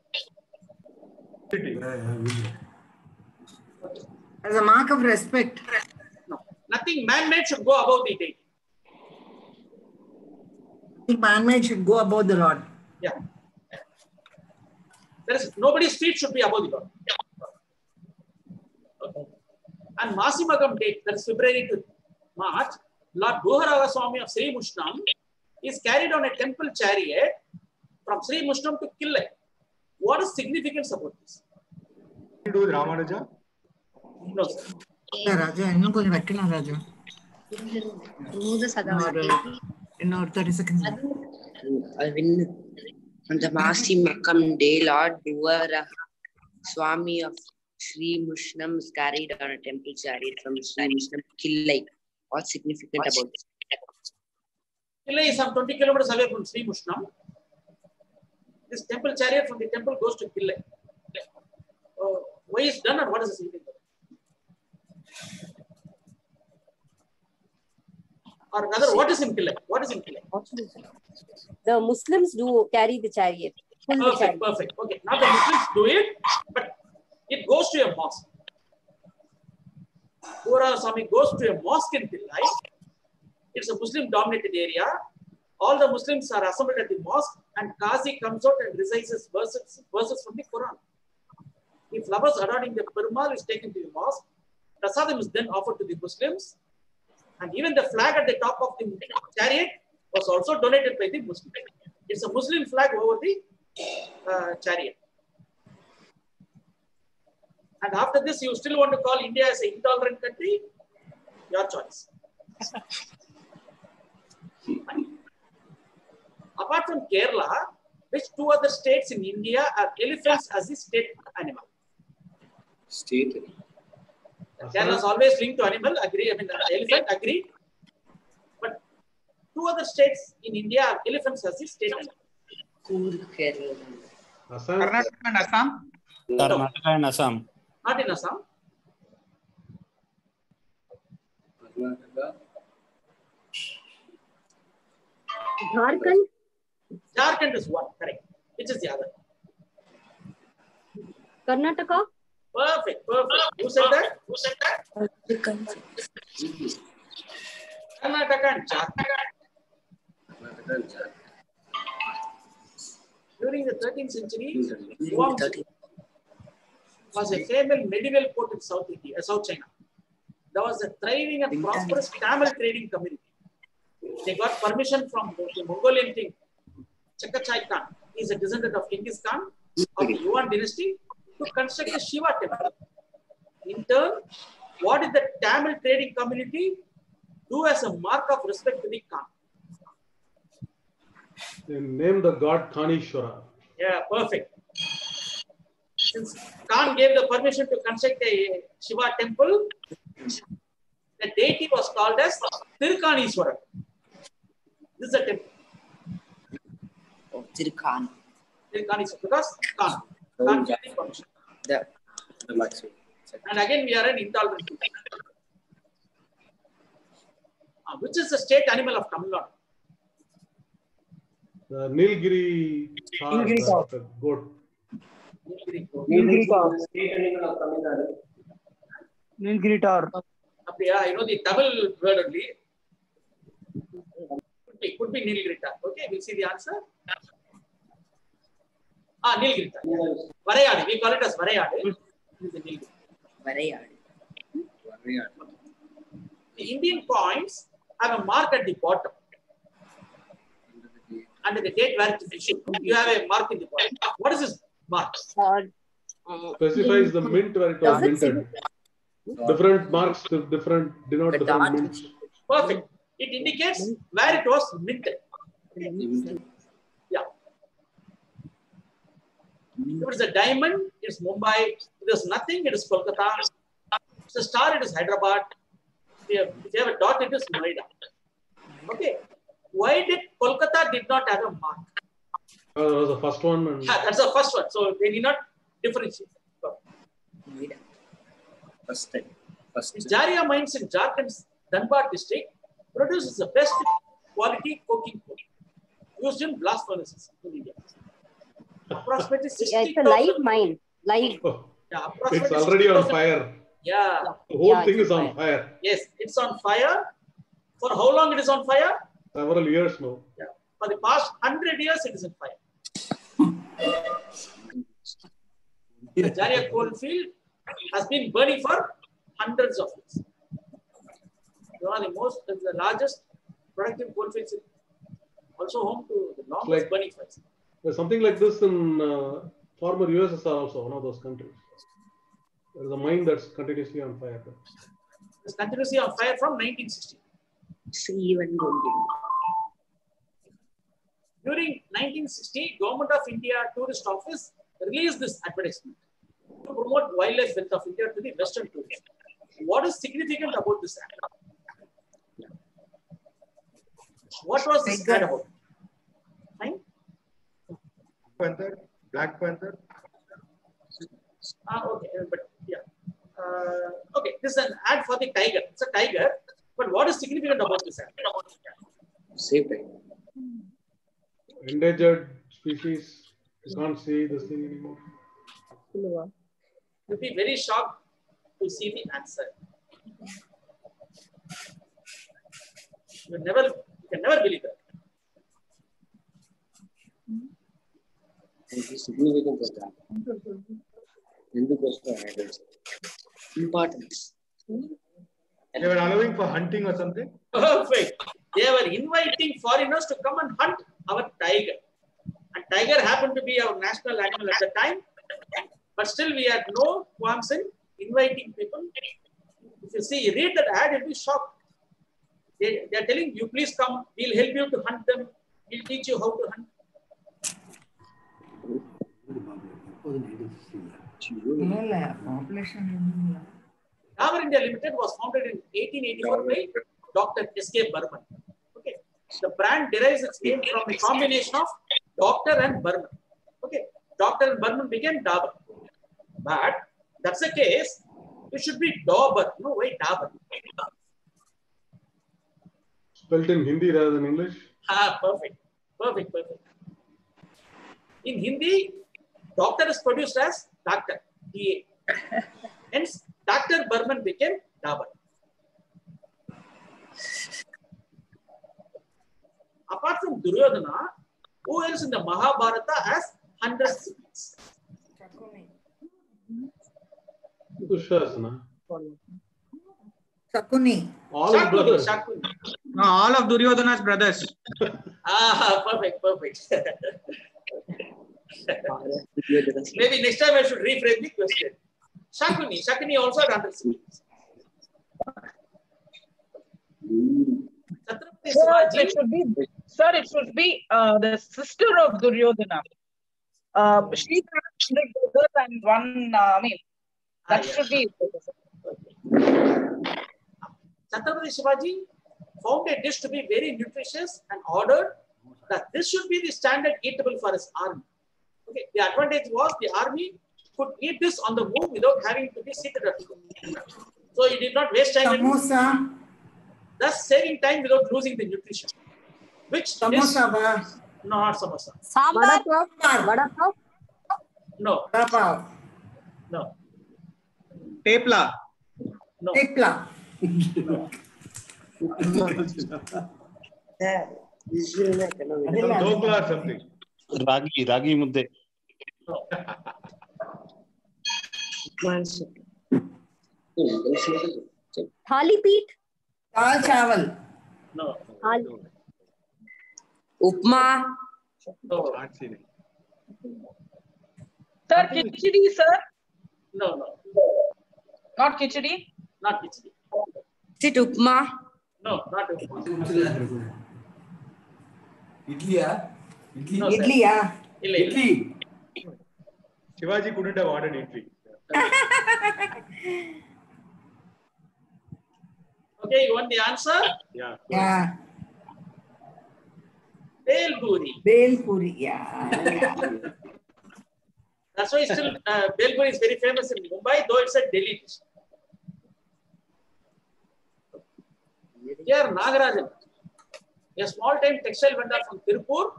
As a mark of respect. nothing man-made should go above the think man-made should go above the Lord. Yeah. There is nobody's feet should be above the Lord. Okay. And Masimagam date, that is February to March, Lord Bhuvaraha Swami of Sri Mushnam is carried on a temple chariot from Sri Mushnam to Killai. What is significance about this? to do with Ramanuja? No, sir. ராஜா இன்னும் கொஞ்சம் வைக்கலாம் ராஜா இன்னொரு இன்னொரு thirty seconds On the Masi Makam day, Lord Duvara, Swami of Sri Mushnam, is carried on a temple chariot from Sri Mushnam to Killai. What's significant about this? Killai is some 20 kilometers away from Sri Mushnam. This temple chariot from the temple goes to Killai. Uh, why is done and what is the significance? Or rather, what is in Killai? What is in Killai? The Muslims do carry the chariot. Pull the Perfect, chariot. perfect. Okay, now the Muslims do it, but it goes to a mosque. Pura Swami goes to a mosque in Killai. It's a Muslim dominated area. All the Muslims are assembled at the mosque, and Qazi comes out and recites verses, verses from the Quran. The flowers adorning the Perumal is taken to the mosque. Prasadam is then offered to the Muslims, and even the flag at the top of the chariot was also donated by the Muslims. It's a Muslim flag over the uh, chariot. And after this, you still want to call India as an intolerant country? Your choice. <laughs> Apart from Kerala, which two other states in India have elephants as the state animal? State. Kerala is always linked to animal, agree. I mean, elephant, agree. But two other states in India have elephants as the state animal. Assam? Karnataka and Assam. Karnataka and Assam. Not in Assam. Jharkhand, Jharkhand is one, correct. Which is the other? Karnataka, Perfect, perfect. Who said that? Who said that? Karnataka and Jharkhand. During the 13th century, Guangzhou was a famous medieval port in South India, uh, South China. There was a thriving and prosperous camel trading community. They got permission from the Mongolian king, Chakachai Khan. He is a descendant of Genghis Khan of the Yuan dynasty to construct a Shiva temple. In turn, what did the Tamil trading community do as a mark of respect to the Khan? They named the god Kanishwara. Yeah, perfect. Since Khan gave the permission to construct a Shiva temple, the deity was called as Tirkaniswaran. This is a temple. Oh, Tirkhan. Tirkaniswaran because Khan. Khan gave the permission. The, And again, we are an intolerant people. Uh, which is the state animal of Tamil Nadu? The Nilgiri Thar, Nilgiri cow. the goat. Nilgiri goat. Nilgiri cow. State animal of Tamil Nadu. Nilgiri tar. அப்படியா? I know the Tamil word only. Could be, could be Nilgirita. Okay, we'll see the answer. Ah, Nilgirita. Varayadu. We call it as Varayadu. This is the Nilgiri. Varayadu. The Indian coins have a mark at the bottom. Under the date where it is issued, you have a mark in the bottom. What is this mark? Specifies the mint where it was minted. Different marks, to different denote different mints. Perfect. It indicates where it was minted. Yeah. If it is a diamond, it's Mumbai. If it is nothing, it is Kolkata. If it's a star, it is Hyderabad. If you have, if you have a dot, it is Noida. Okay. Why did Kolkata did not have a mark? Uh, that was the first one. And Yeah, that's the first one. So they did not differentiate. First time. First. The Jharia mines in Jharkhand's Dhanbad district produces the best quality coking coal used in blast furnaces in India. Approximately yeah, it's a 60,000 live mine. Live. Oh. Yeah, it's approximately already on fire. Yeah. The whole Yeah, thing it's is on fire. fire. Yes, it's on fire. For how long it is on fire? Several years now. Yeah. For the past hundred years, it is on fire. the Jharia coal field has been burning for hundreds of years. one of the most, the largest productive coalfields, also home to the longest like- burning fields. There's something like this in uh, former USSR also, one of those countries. There's a mine that's continuously on fire. It's continuously on fire from 1960. See even golden. During 1960, Government of India Tourist Office released this advertisement to promote wildlife wealth of India to the Western tourists. What is significant about this ad? What was this ad about? Fine. Panther, Black Panther. Ah, okay, uh, but yeah. Uh, okay, this is an ad for the tiger. It's a tiger, but what is significant about this ad? Save time. Endangered species. You can't see this thing anymore. You'll be very shocked to see the answer. You never, you can never believe that. It is Importance. They were allowing for hunting or something? Perfect. They were inviting foreigners to come and hunt our tiger. And tiger happened to be our national animal at the time. But still we had no qualms in inviting people. If you see, read that ad, you'll be shocked. They, they are telling you, please come, we'll help you to hunt them. We'll teach you how to hunt. was 1969. No, la India. Dabur India Limited was founded in 1884 by Dr. S.K. Burman. Okay. The brand derives its name from a combination of Doctor and Burman. Okay. Doctor and Burman became Dabur. But that's the case. It should be Dabur. No, way Dabur? Spelt in Hindi rather than English? Ah, perfect. Perfect, perfect. In Hindi, doctor is produced as doctor. DA. Hence, Dr. Burman became Dabur. Apart from Duryodhana, who else in the Mahabharata has 100 siblings? Dushasana. Sakuni. All his brothers. Shakuni. No, all of Duryodhana's brothers. Ah, perfect, perfect. Maybe next time I should rephrase the question. Shakuni, Shakuni also had 100 siblings. Sir, Shivaji it should be, sir, it should be uh, the sister of Duryodhana. Uh, she's actually brother and one, uh, I mean, that should be. Chhatrapati Shivaji found a dish to be very nutritious and ordered that this should be the standard eatable for his army. Okay, the advantage was the army could eat this on the move without having to be seated at home. So you did not waste time. Samosa. Thus saving time without losing the nutrition. Which samosa is, no, not samosa. Sambar. Vada. No. Vada. No. Thepla. No. Thepla. No. Dhokla something. Ragi, ragi mudde. Thali peat. Dal chawal. No, Thali. Upma. no, Can't see it. Sir, khichdi, sir. no, no, Not khichdi. not khichdi. Is it upma? Shivaji couldn't have ordered Italy. Okay, you want the answer? Yeah. Yeah. Bel Puri. Bel puri. Yeah. yeah. That's why still uh, Bel Puri is very famous in Mumbai, though it's a Delhi dish. Here, Nagarajan, a small time textile vendor from Tirupur,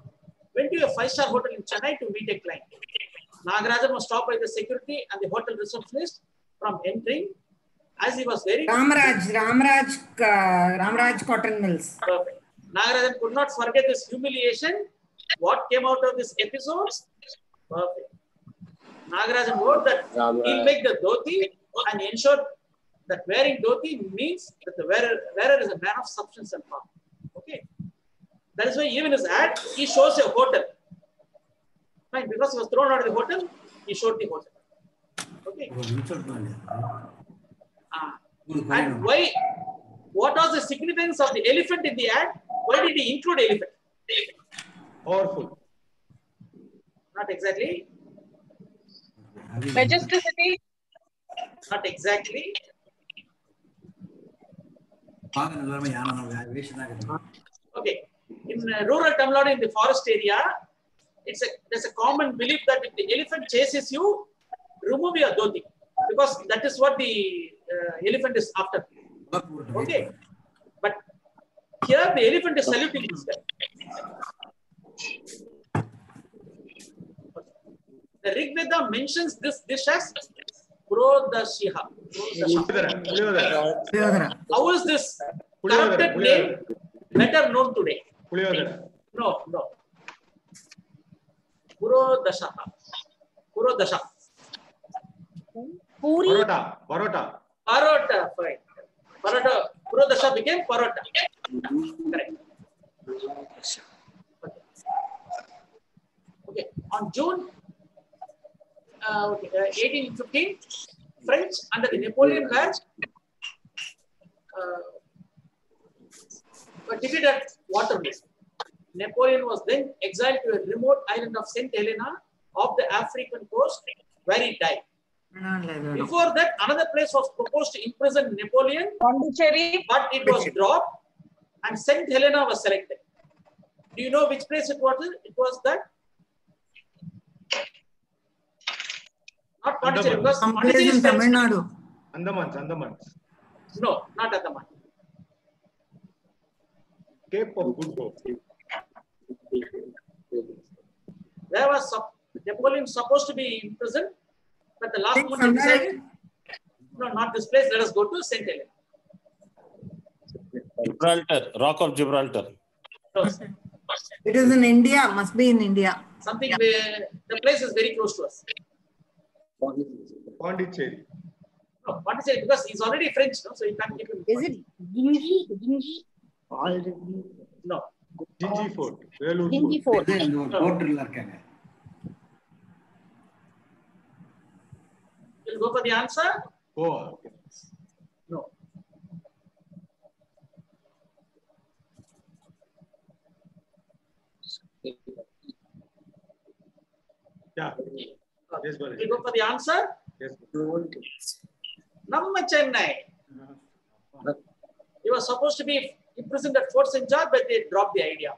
went to a five star hotel in Chennai to meet a client. Nagarajan was stopped by the security and the hotel receptionist from entering as he was very Ramraj. Ramraj. uh, Ramraj Cotton Mills. perfect. Nagarajan could not forget this humiliation. What came out of this episode? Perfect. Nagarajan wrote that he'll make the dhoti and ensure that wearing dhoti means that the wearer, wearer is a man of substance and power. Okay. That is why even his ad, he shows a hotel. Fine, because he was thrown out of the hotel, he showed the hotel. Okay. Ah. And why? What was the significance of the elephant in the ad? Why did he include elephant? Powerful. Not exactly. Majesticity. Not exactly. Okay. In uh, rural Tamil Nadu, in the forest area, it's a there's a common belief that if the elephant chases you, remove your dhoti because that is what the uh, elephant is after. Okay. But here the elephant is saluting this guy. The Rig Veda mentions this dish as Prodashiha. How is this corrupted name better known today? No, no. Purodashaha. Purodasha. Parota. Parota. Parota, fine. Parota. Purodasha became Parota. Correct. Okay. On June uh, okay, uh, 1815, French under the Napoleon were, uh, were defeated at Waterloo. Napoleon was then exiled to a remote island of St. Helena off the African coast where he died. Before that, another place was proposed to imprison Napoleon, Pondicherry, but it was dropped and St. Helena was selected. Do you know which place it was? It was that? Not Pondicherry, because Some place Pondicherry in is Tamil Nadu. Andamans. Andamans. No, not Andaman. Cape of Good Hope. There was Napoleon supposed to be in prison? but the last Think moment he decided, no, not this place. Let us go to St. Helena. Gibraltar, Rock of Gibraltar. It is in India, must be in India. something where the place is very close to us. Pondicherry. No, Pondicherry because he's already French, no? so you can't keep him. Is it Gingee? Gingee? Already. No Gingy Fort. Velur Gingy Fort. Fort. கோட்டர்ல இருக்காங்க You'll go for the answer? Goa. No. Yeah. Yes, Balaji. You go for the answer? Yes. Namma Chennai. He was supposed to be imprisoned at Fort St. George, but they dropped the idea.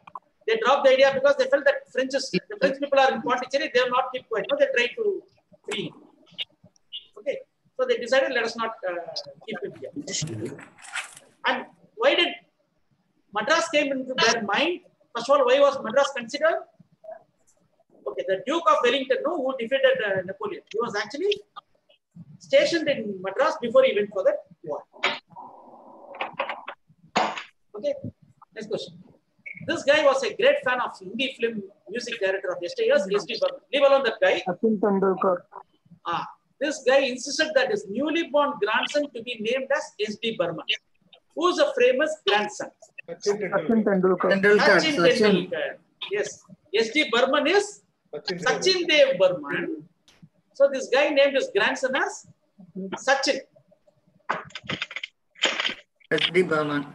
They dropped the idea because they felt that French is, the French people are in Pondicherry, they will not keep quiet. No, they tried to free. Okay. So they decided, let us not uh, keep him here. And why did Madras came into their mind? First of all, why was Madras considered? Okay, the Duke of Wellington, no, who defeated uh, Napoleon. He was actually stationed in Madras before he went for the war. Okay, next question. This guy was a great fan of Hindi film music director of yesteryears, S.D. Burman. Leave alone that guy. Sachin Tendulkar. Ah, this guy insisted that his newly born grandson to be named as S.D. Burman. Who's a famous grandson? Sachin Tendulkar. Sachin Tendulkar. Yes. S.D. Burman is Sachin Dev Burman. So this guy named his grandson as Sachin. S.D. Burman.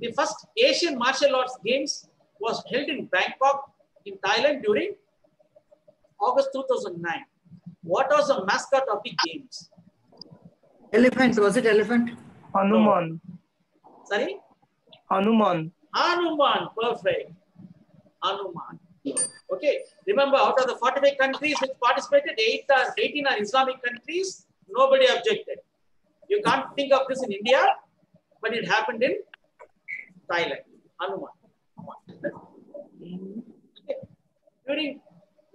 The first Asian martial arts games was held in Bangkok in Thailand during August 2009. What was the mascot of the games? Elephant, was it elephant? Hanuman. Sorry? Hanuman. Hanuman, perfect. Hanuman. Okay, remember out of the 45 countries which participated, eight are, 18 are Islamic countries, nobody objected. You can't think of this in India, but it happened in Thailand. Hanuman. Okay. During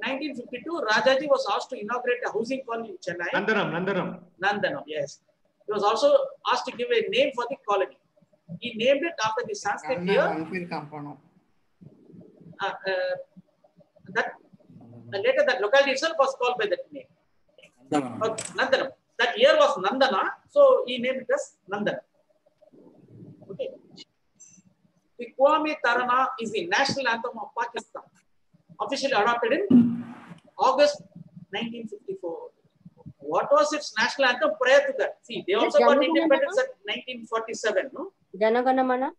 1952, Rajaji was asked to inaugurate a housing colony in Chennai. Nandanam. Nandanam. Nandanam, yes. He was also asked to give a name for the colony. He named it after the Sanskrit year. Uh, uh, that uh, later that locality itself was called by that name. Okay, Nandanam. that year was Nandana, so he named it as Nandan. The Kwame Tarana is the national anthem of Pakistan, officially adopted in August 1954. What was its national anthem prior to that? See, they also got independence at 1947, no? Jana Gana Mana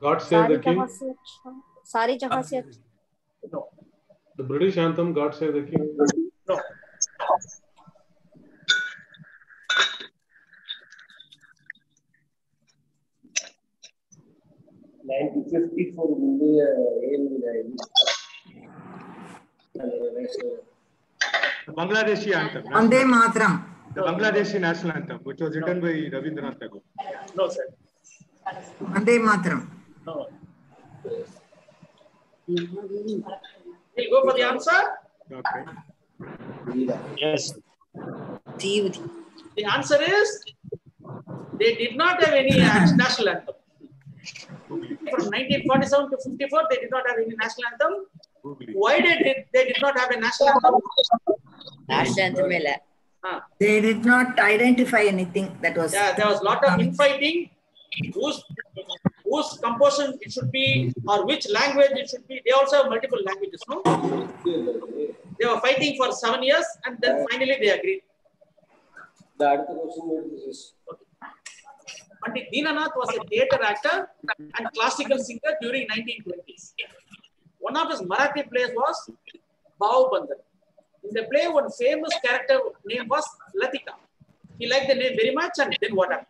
God Save the King. अच्छा जहाँ से अच्छा No. The British anthem, God Save the King. No. Bangladeshi anthem. Ande Matram. The Bangladeshi national anthem, which was written by Rabindranath Tagore. No, sir. Ande Matram. No. Will go for the answer? Okay. Yes. The answer is they did not have any national anthem. From 1947 to 54, they did not have any national anthem. Why they did they did not have a national anthem? National anthem. Uh, they did not identify anything that was. Yeah, there was a lot of infighting. Whose whose composition it should be, or which language it should be. They also have multiple languages, no? They were fighting for seven years, and then finally they agreed. The other question is. Okay. Pandit Dinanath was a theatre actor and classical singer during 1920s. One of his Marathi plays was *Bhav Bandhan*. In the play, one famous character name was Latika. He liked the name very much and then what happened?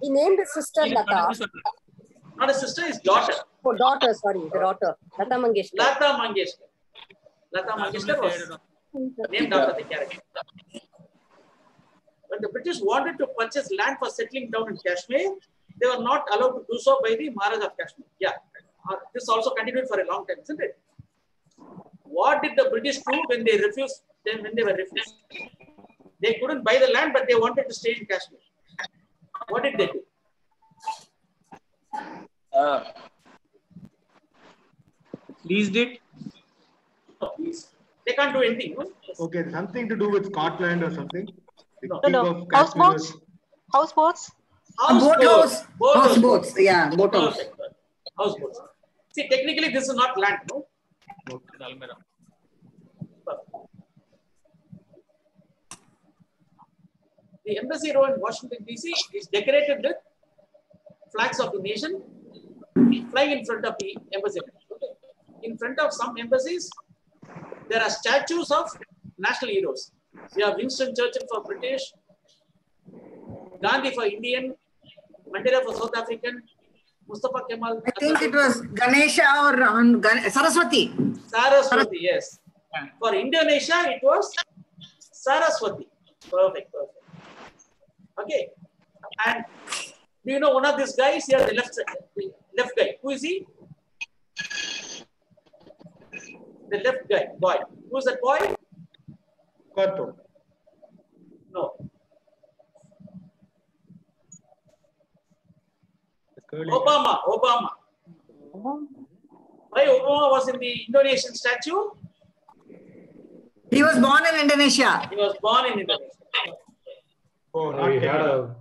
He named his sister Lata. Not a sister, his daughter. Oh, daughter, sorry, the daughter. Lata Mangeshkar. Lata Mangeshkar. Lata Mangeshkar was named after the character. When the British wanted to purchase land for settling down in Kashmir, they were not allowed to do so by the Maharaj of Kashmir. Yeah, Uh, this also continued for a long time, isn't it? What did the British do when they refused? Then when they were refused, they couldn't buy the land, but they wanted to stay in Kashmir. What did they do? Leased it? They can't do anything. No? Okay, something to do with Scotland or something. The No. No, of no. Kashmir Houseboats? Houseboats? A boat house. Houseboats. Yeah, boat house. Perfect. Houseboats. See, technically, this is not land, no? Almera. The embassy row in Washington, D.C. is decorated with flags of the nation flying in front of the embassy. Okay. In front of some embassies, there are statues of national heroes. We have Winston Churchill for British, Gandhi for Indian, Mandela for South African, Mustafa Kemal. I think it was Ganesha or um, Gan- Saraswati. Saraswati, yes. For Indonesia, it was Saraswati. Perfect, perfect. Okay. And do you know one of these guys here, the left left guy? Who is he? The left guy, boy. Who is that boy? Kato. No. Obama, Obama. Why Obama was in the Indonesian statue? He was born in Indonesia. He was born in Indonesia. Oh, Uh, not he had a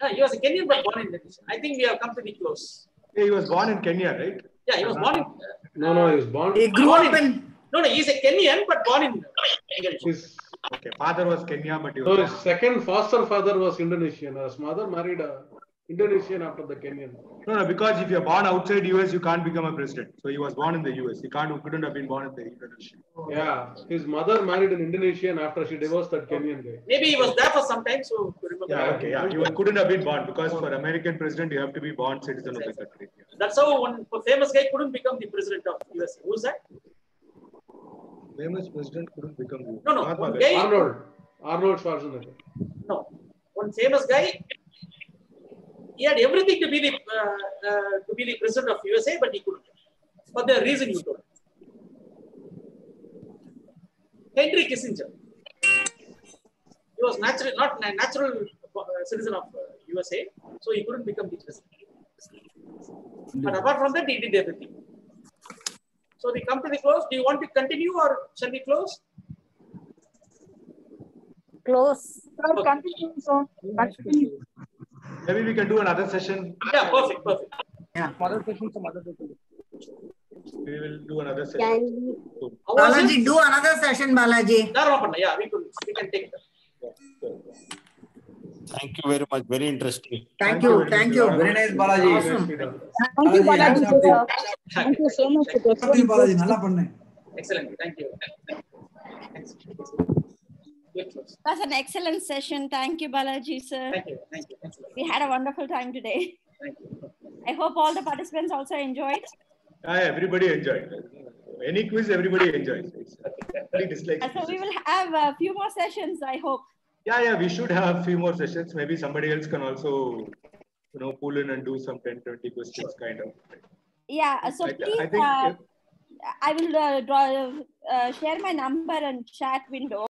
<laughs> No, he was a Kenyan but born in Indonesia. I think we have come to the close. Yeah, he was born in Kenya, right? Yeah, he was born in. No, no, he was born. He grew born up in. No, no, he's a Kenyan but born in Indonesia. His, Okay, father was Kenya, but he no, was his second foster father was Indonesian. His mother married a Indonesian after the Kenyan. no, no. Because if you're born outside US, you can't become a president. So he was born in the US. He can't, couldn't have been born in the Indonesia. Yeah, his mother married an Indonesian after she divorced that Kenyan guy. Maybe he was there for some time, so to remember. Yeah, okay, yeah. He couldn't have been born because for American president, you have to be born citizen of the country. That's how one famous guy couldn't become the president of US. Who's that? Famous president couldn't become. No, no, Mahatma one Gandhi. guy- Arnold. Arnold Schwarzenegger. No, one famous guy. He had everything to be the uh, uh, to be the president of USA, but he couldn't. For the reason you told. Henry Kissinger. He was natural, not a natural uh, citizen of uh, USA, so he couldn't become the president. But apart from that, he did everything. So we come to the close. Do you want to continue or shall we close? Close. Sir, continue, sir. Continue. Maybe we can do another session. Yeah, perfect, perfect. Yeah. Another session some other people. We will do another session. Yeah. Balaji, do another session, Balaji. Yeah, we, could, we can take that. Thank you very much. Very interesting. Thank, you. Thank you. Very nice, Balaji. Awesome. Thank you, Balaji. Thank you so much. Thank you, Balaji. Excellent. Thank you. Thank you. Thanks. Good close. That's an excellent session. Thank you, Balaji, sir. Thank you, thank you. Thanks a. We had a wonderful time today. Thank you. I hope all the participants also enjoyed. Ah, everybody enjoyed. Any quiz, everybody enjoys. It's dislikes. So we will have a few more sessions, I hope. Yeah, yeah, we should have a few more sessions. Maybe somebody else can also, you know, pull in and do some 10, 20 questions kind of. Yeah, so I- I please, think uh, if- I will uh, draw, uh, share my number and chat window.